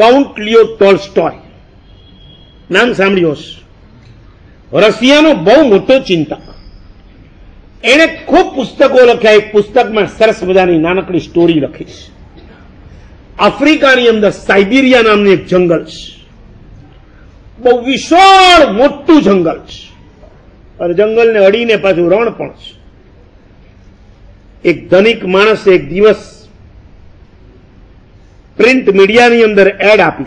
Count લિયો Tolstoy નામ સાંભળ્યું હશે. રશિયાનો બહુ મોટો ચિંતક. એણે ખૂબ પુસ્તકો લખ્યા. એક પુસ્તકમાં સરસ મજાની નાનકડી સ્ટોરી લખી છે. આફ્રિકાની અંદર સાઇબિરિયા નામનું એક જંગલ છે. બહુ વિશાળ, મોટું જંગલ છે. અને જંગલને અડીને પાછું રણ પણ છે. એક ધનિક માણસે એક દિવસ પ્રિન્ટ મીડિયાની અંદર એડ આપી.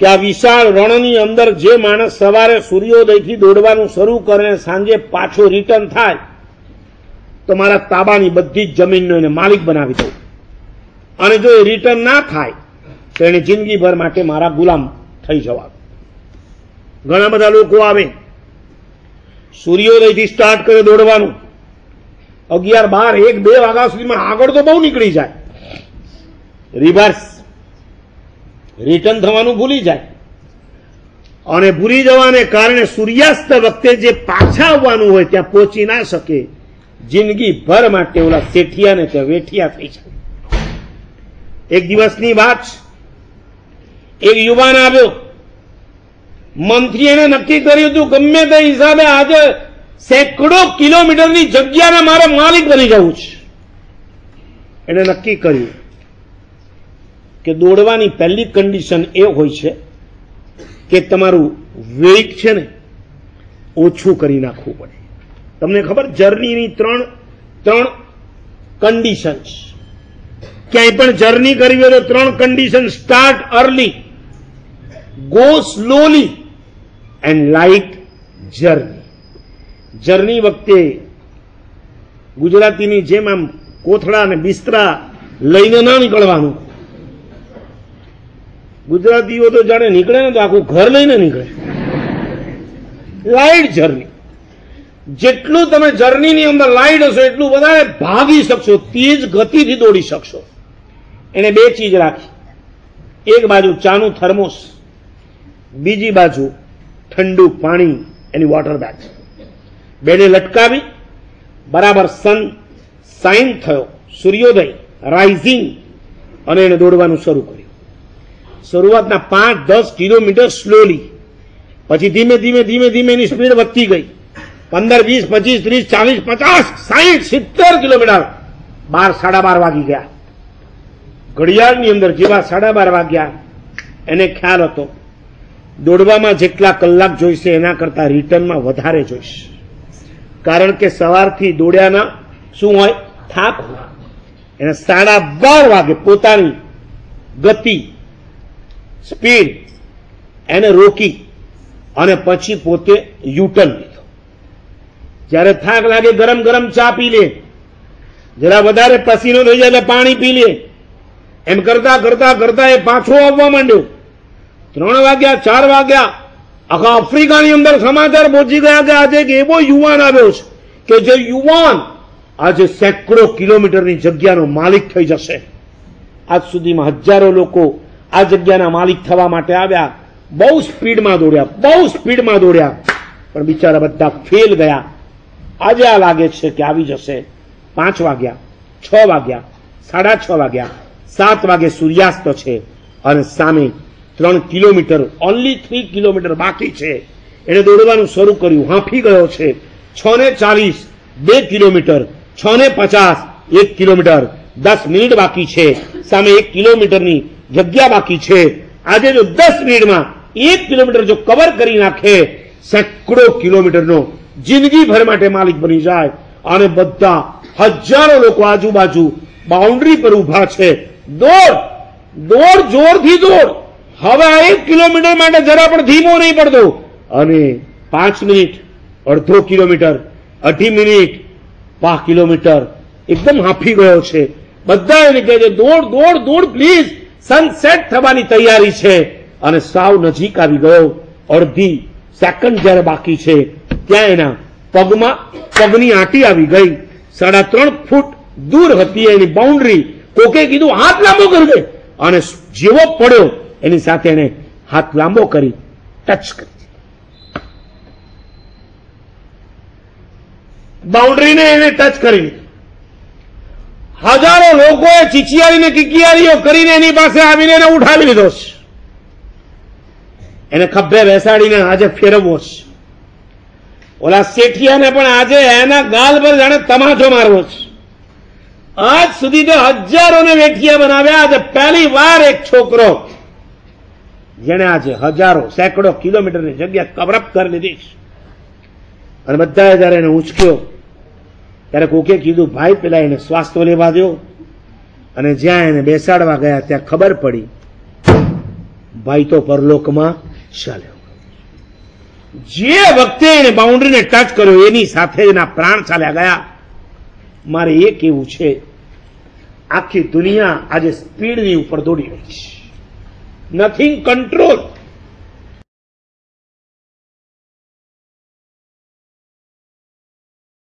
કે આ વિશાળ રણની અંદર જે માણસ સવારે સૂર્યોદયથી દોડવાનું શરૂ કરે, સાંજે પાછો રિટર્ન થાય, તો મારા તાબાની બધી જ જમીનનો એને માલિક બનાવી દઉં. અને જો એ રિટર્ન ના થાય, તો એને જિંદગીભર માટે મારા ગુલામ થઈ જવા ઘણા બધા લોકો આવે, સૂર્યોદયથી સ્ટાર્ટ કરે દોડવાનું. અગિયાર બાર, એક બે વાગ્યા સુધીમાં આગળ તો બહુ નીકળી જાય. રિવર્સ. રિટર્ન થવાનું ભૂલી જાય. અને ભૂલી જવાને કારણે સૂર્યાસ્ત વખતે જે પાછા આવવાનું હોય ત્યાં પહોંચી ના શકે. જિંદગી ભર માટે ઓલા શેઠિયાને ત્યાં વેઠિયા થઈ જાય. એક દિવસની વાત એક યુવાન આવ્યો. મંત્રી એને નક્કી કર્યું હતું, ગમે તે હિસાબે આજે સેંકડો કિલોમીટરની જગ્યાને મારે માલિક બની જવું છે. એને નક્કી કર્યું. કે દોડવાની પહેલી કન્ડિશન એ હોય છે કે તમારું વેઇટ છે ને ઓછું કરી નાખવું પડે. તમને ખબર જર્નીની ત્રણ ત્રણ કન્ડિશન્સ ક્યાંય પણ જર્ની કરવી હોય તો ત્રણ condition start early go slowly and light journey journey વખતે ગુજરાતીની જેમ આમ કોથળા અને બિસ્તરા લઈને ના નીકળવાનું. ગુજરાતીઓ તો જાણે નીકળે ને તો આખું ઘર લઈને નીકળે. લાઇટ જર્ની જેટલું તમે જર્નીની અંદર લાઇટ હશો, એટલું વધારે ભાગી શકશો, તેજ ગતિથી દોડી શકશો. એને બે ચીજ રાખી. એક બાજુ ચાનું થર્મોસ, બીજી બાજુ ઠંડુ પાણી, એની વોટર બેગ બેને લટકાવી. બરાબર સન સાઇન થયો, સૂર્યોદય રાઇઝિંગ અને એને દોડવાનું શરૂ કર્યું. શરૂઆતના પાંચ, દસ કિલોમીટર સ્લોલી પછી ધીમે ધીમે ધીમે ધીમે એની સ્પીડ વધતી ગઈ. પંદર, વીસ, પચીસ, ત્રીસ, ચાલીસ, પચાસ, સાહીઠ, સિત્તેર કિલોમીટર. બાર, સાડા બાર વાગી ગયા. ઘડિયાળની અંદર જેવા સાડા બાર વાગ્યા, એને ખ્યાલ હતો. દોડવામાં જેટલા કલાક જોઈશે, એના કરતા રિટર્નમાં વધારે જોઈશે. કારણ કે સવારથી દોડ્યાના શું હોય? થાક. એને સાડા બાર વાગે પોતાની ગતિ સ્પીડ એને રોકી અને પછી પોતે યુટર્ન લીધો. જ્યારે થાક લાગે ગરમ ગરમ ચા પી લે, જરા વધારે પસીનો થઈ જાય પાણી પી લે, એમ કરતા કરતા કરતા એ પાછો આવવા માંડ્યો. ત્રણ વાગ્યા, ચાર વાગ્યા, આખા આફ્રિકાની અંદર સમાચાર પહોંચી ગયા કે આજે એક એવો યુવાન આવ્યો છે કે જે યુવાન આજે સેંકડો કિલોમીટરની જગ્યાનો માલિક થઈ જશે. આજ સુધીમાં હજારો લોકો આ જગ્યાના માલિક થવા માટે આવ્યા. બહુ સ્પીડમાં દોડ્યા, બહુ સ્પીડમાં દોડ્યા. પણ બિચારા બધા ફેલ ગયા. આજે આ લાગે છે કે આવી જશે. પાંચ વાગ્યા, છ વાગ્યા, સાડા છ વાગ્યા, સાત વાગે સૂર્યાસ્ત છે અને સામે ત્રણ કિલોમીટર ઓનલી થ્રી કિલોમીટર બાકી છે. એણે દોડવાનું શરૂ કર્યું, હાંફી ગયો છે. છ ને ચાલીસ, બે કિલોમીટર, છ ને પચાસ, એક કિલોમીટર, દસ મિનિટ બાકી છે. સામે એક કિલોમીટરની જગ્યા બાકી છે. આજે જો દસ મિનિટમાં એક કિલોમીટર જો કવર કરી નાખે, સેંકડો કિલોમીટરનો જિંદગીભર માટે માલિક બની જાય. અને બધા હજારો લોકો આજુબાજુ બાઉન્ડ્રી પર ઊભા છે. દોડ દોડ, જોરથી દોડ. હવે એક કિલોમીટર માટે જરા પણ ધીમો નહીં પડતો. અને પાંચ મિનિટ, અડધો કિલોમીટર, અઢી મિનિટ, પાંચ કિલોમીટર, એકદમ હાંફી ગયો છે. બધા એને કહે છે, દોડ દોડ દોડ, પ્લીઝ. સનસેટ થવાની તૈયારી છે. અને સાવ નજીક આવી ગયો. અડધી સેકન્ડ જ્યારે બાકી છે, ત્યાં એના પગમાં, પગની આંટી આવી ગઈ. સાડા ત્રણ ફૂટ દૂર હતી એની બાઉન્ડ્રી કોકે કીધું, હાથ લાંબો કરી દે. અને જેવો પડ્યો, એની સાથે એને હાથ લાંબો કરી ટચ કરી. બાઉન્ડ્રીને એને ટચ કરી હજારો લોકોએ ચીચિયારીને કિકિયારીઓ કરીને એની પાસે આવીને એને ઉઠાવી લીધો છે. એને ખભે બેસાડીને આજે ફેરવવો છે. ઓલા શેઠિયાને પણ આજે એના ગાલ પર જાણે તમાચો મારવો છે. આજ સુધી તો હજારોને વેઠિયા બનાવ્યા, આજે પહેલી વાર એક છોકરો જેને આજે હજારો, સેંકડો કિલોમીટરની જગ્યા કવરઅપ કરી લીધી છે. અને બધાએ જયારે એને ઉંચક્યો ત્યારે કોકે કીધું, ભાઈ, પેલા એને સ્વાસ્થ્ય લેવા દો અને જ્યાં એને બેસાડવા ગયા, ત્યાં ખબર પડી, ભાઈ તો પરલોકમાં ચાલ્યો જે વખતે એને બાઉન્ડ્રીને ટચ કર્યો, એની સાથે એના પ્રાણ ચાલ્યા ગયા. મારે એ કેવું છે, આખી દુનિયા આજે સ્પીડની ઉપર દોડી રહી છે. Nothing control